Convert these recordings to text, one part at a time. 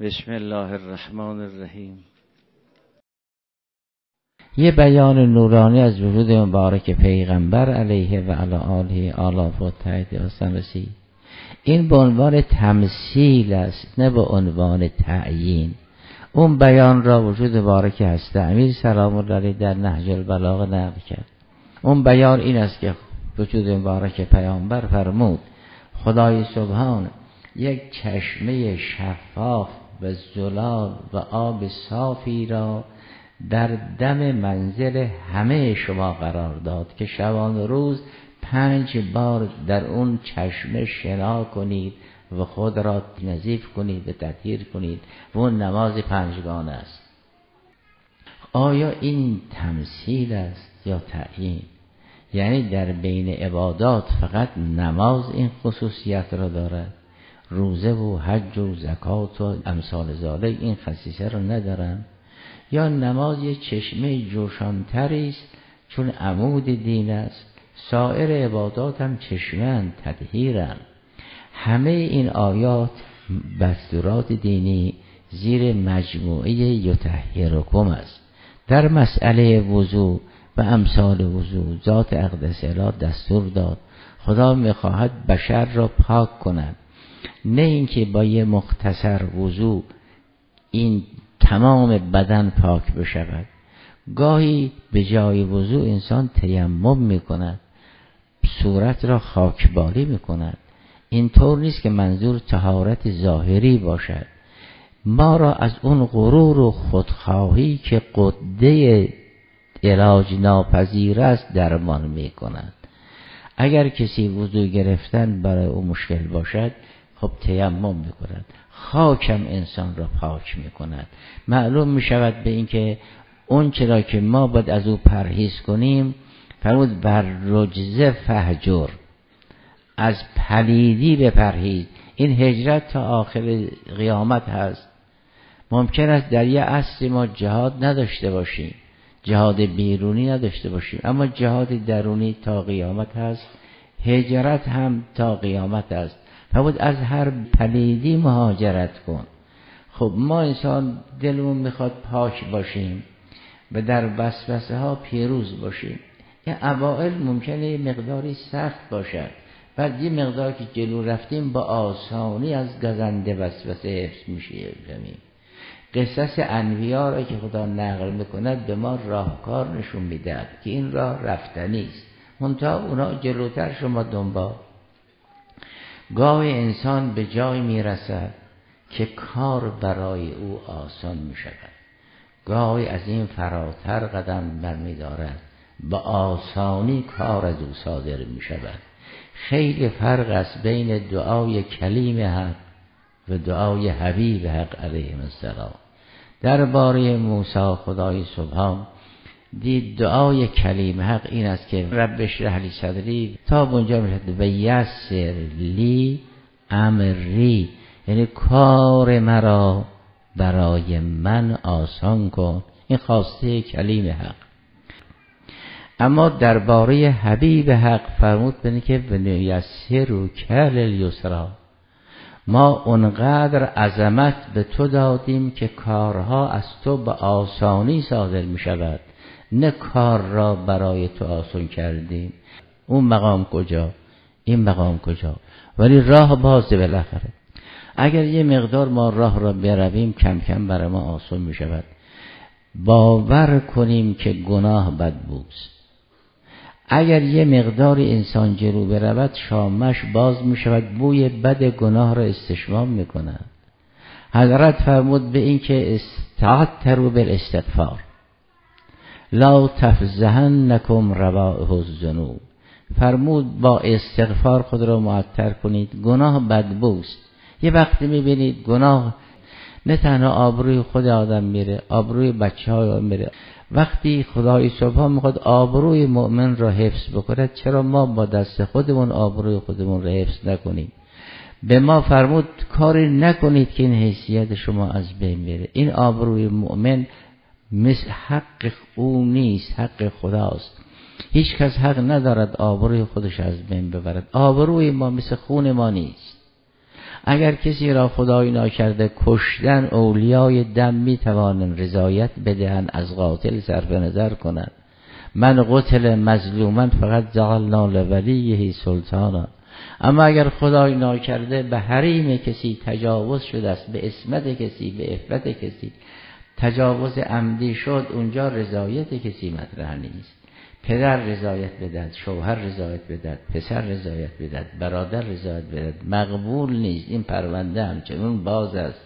بسم الله الرحمن الرحیم. یه بیان نورانی از وجود مبارک پیغمبر علیه و علی آله آلاف و تحت رسید این به عنوان تمثیل است نه به عنوان تعیین. اون بیان را وجود مبارک هست امیر سلام الله در نهج البلاغه نقل کرد. اون بیان این است که وجود مبارک پیامبر فرمود خدای سبحان یک چشمه شفاف و زلال و آب صافی را در دم منزل همه شما قرار داد که شبان روز پنج بار در اون چشمه شنا کنید و خود را نظیف کنید و تطهیر کنید و اون نماز پنجگان است. آیا این تمثیل است یا تعیین؟ یعنی در بین عبادات فقط نماز این خصوصیت را دارد؟ روزه و حج و زکات و امثال ذالک این خصیصه را ندارن؟ یا نماز یه چشمه جوشانتری است چون عمود دین است؟ سایر عبادات هم چشمه تطهیرن. همه این آیات بستورات دینی زیر مجموعه یتحیرکم است. در مسئله وضوع و امثال وضوع ذات اقدس دستور داد خدا می‌خواهد بشر را پاک کند. نه اینکه با یه مختصر وضوع این تمام بدن پاک بشود. گاهی به جای وضوع انسان تیمم می‌کند صورت را خاکباری می‌کند. این طور نیست که منظور تهارت ظاهری باشد. ما را از اون غرور و خودخواهی که قده علاج ناپذیر است درمان می کند اگر کسی وضوع گرفتن برای او مشکل باشد خب تیمم می کند خاکم انسان را پاک می کند معلوم می شود به اینکه اون چرا که ما باید از او پرهیز کنیم فرمود بر رجزه فهجر از پلیدی به پرهیز این هجرت تا آخر قیامت هست. ممکن است در یه اصلی ما جهاد نداشته باشیم جهاد بیرونی نداشته باشیم. اما جهاد درونی تا قیامت هست. هجرت هم تا قیامت است. بود از هر پلیدی مهاجرت کن. خب ما انسان دلمون می‌خواد پاک باشیم و در وسوسه ها پیروز باشیم. این اوائل ممکنه مقداری سخت باشد. بعد یه مقدار که جلو رفتیم با آسانی از گزنده وسوسه حفظ میشه قصص انویا را که خدا نقل می‌کند به ما راهکار نشون می‌دهد که این راه رفتنی است. منتها اونا جلوتر شما دنبال گاه انسان به جای می‌رسد که کار برای او آسان می شود گاهی از این فراتر قدم برمیدارد به آسانی کار از او صادر می شود خیلی فرق است بین دعای کلیم حق و دعای حبیب حق علیه السلام. درباره موسی خدای سبحان دید دعای کلیم حق این است که رب اشرح صدری. تا اونجا می‌شد و یسر لی امری. یعنی کار مرا برای من آسان کن. این خواسته کلیم حق. اما درباره حبیب حق فرمود بینه که ونیسر و کل الیسرا. ما اونقدر عظمت به تو دادیم که کارها از تو به آسانی صادر می شود نه کار را برای تو آسان کردیم. اون مقام کجا؟ این مقام کجا؟ ولی راه بازه بالاخره. اگر یه مقدار ما راه را برویم کم کم برای ما آسان می شود باور کنیم که گناه بدبوست اگر یه مقدار انسان جلو برود شامش باز می شود بوی بد گناه را استشمام می کند حضرت فرمود به این که استعدترو بالاستغفار. لا تفزهن نکم روائه الذنوب. فرمود با استغفار خود را معطر کنید گناه بدبوست. یه وقتی می‌بینید گناه نه تنها آبروی خود آدم میره آبروی بچه های میره. وقتی خدای صبح می‌خواد آبروی مؤمن را حفظ بکنه چرا ما با دست خودمون آبروی خودمون را حفظ نکنیم؟ به ما فرمود کاری نکنید که این حیثیت شما از بین میره این آبروی مؤمن مثل حق او نیست حق خداست. هیچ کس حق ندارد آبروی خودش از بین ببرد. آبروی ما مثل خون ما نیست. اگر کسی را خدای ناکرده کشتن اولیای دم می توانند رضایت بدهند از قاتل صرف نظر کنند من قتل مظلومن فقط جعلنا لولیه سلطانا. اما اگر خدای ناکرده به حریم کسی تجاوز شده است به اسمت کسی به افرت کسی تجاوز عمدی شد اونجا رضایت کسی مطرح نیست. پدر رضایت بدهد شوهر رضایت بدهد پسر رضایت بدهد برادر رضایت بدهد. مقبول نیست این پرونده همچنون باز است.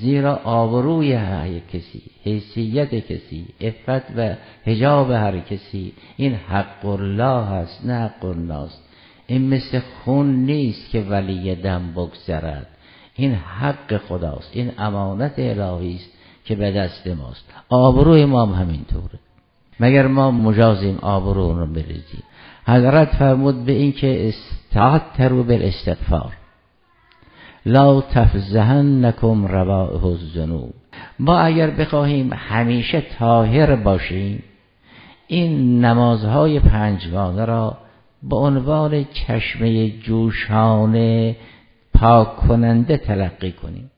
زیرا آبروی هر کسی حیثیت کسی افت و حجاب هر کسی این حق الله است نه حق الناس این مثل خون نیست که ولی دم بگذرد. این حق خداست این امانت الهی است. که به دست ماست. آبروی ما هم همینطوره. مگر ما مجازیم آبرو رو بریزیم. حضرت فرمود به این که استعترو بالاستغفار لا تفزهنکم روائه الذنوب. ما اگر بخواهیم همیشه طاهر باشیم این نمازهای پنجگانه را به عنوان چشمه جوشانه پاک کننده تلقی کنیم.